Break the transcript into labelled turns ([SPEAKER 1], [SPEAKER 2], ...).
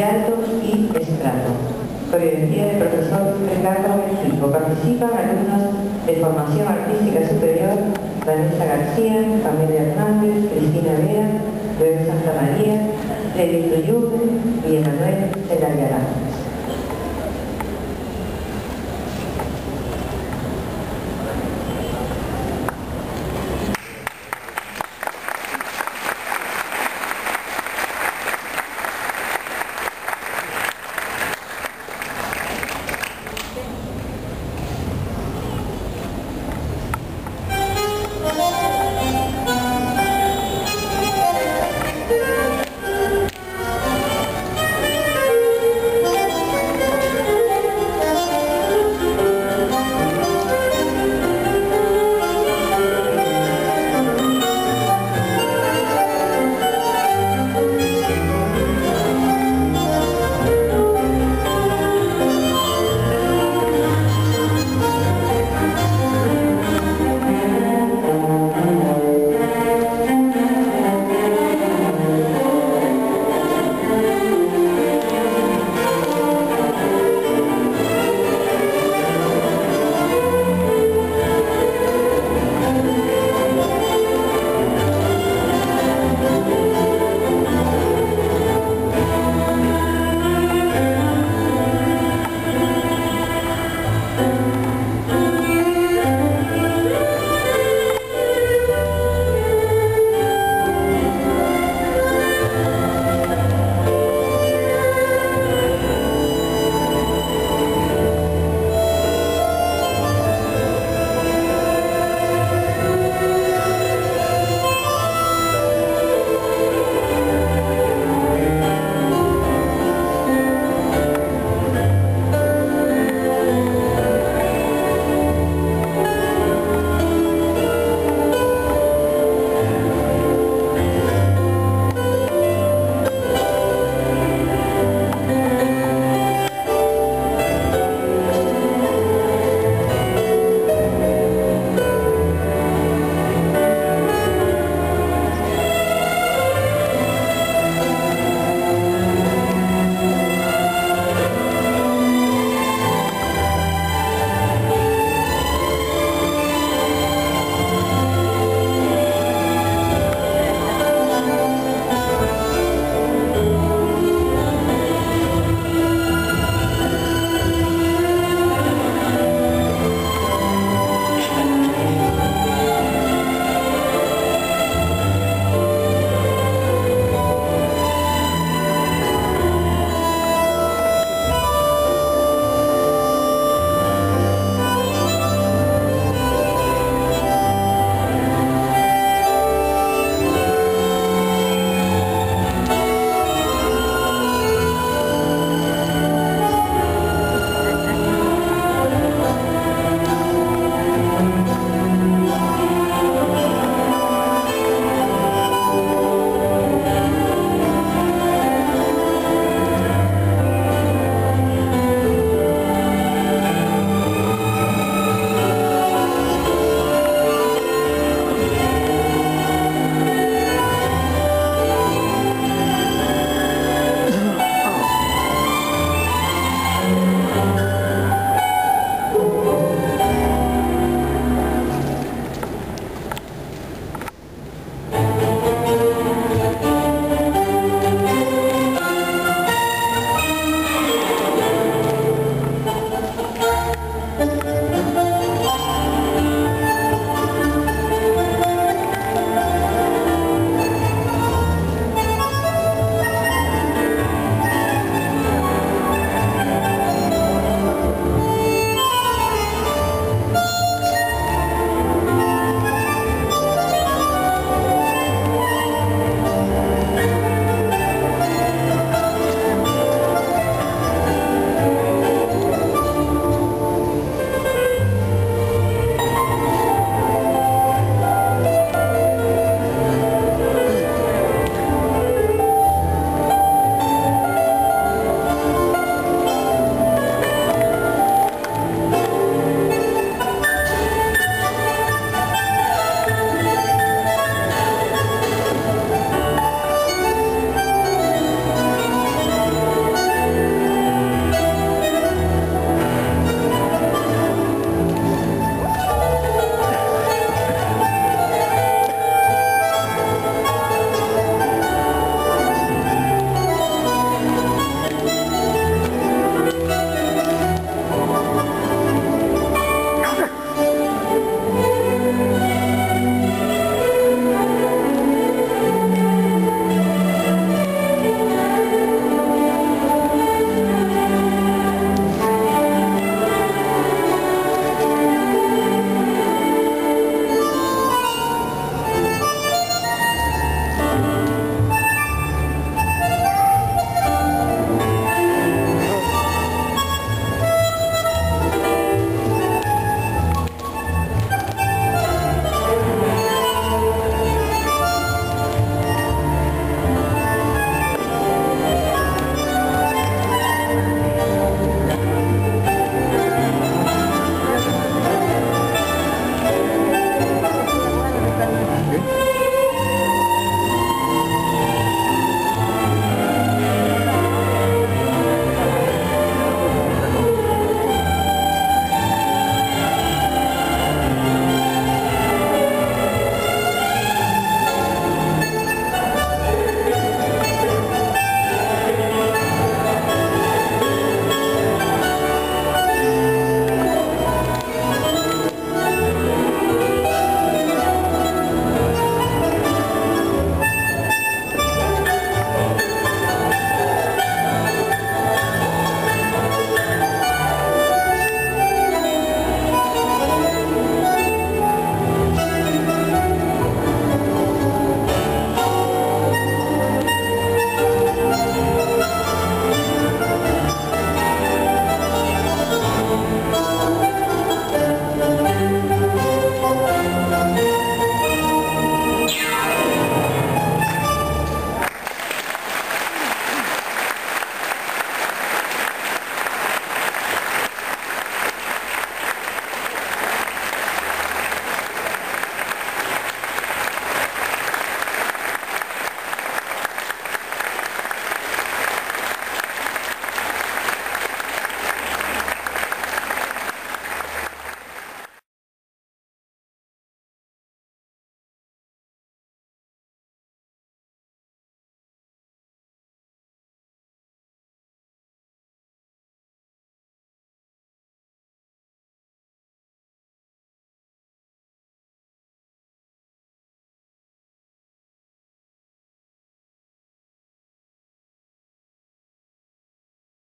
[SPEAKER 1] Llanto y Estrato. Coreografía del profesor Ricardo México. Participan alumnos de formación artística superior Vanessa García, Familia Hernández, Cristina Vera, Bebé Santa María, Levi Tuyuque y Emanuel Elayarán.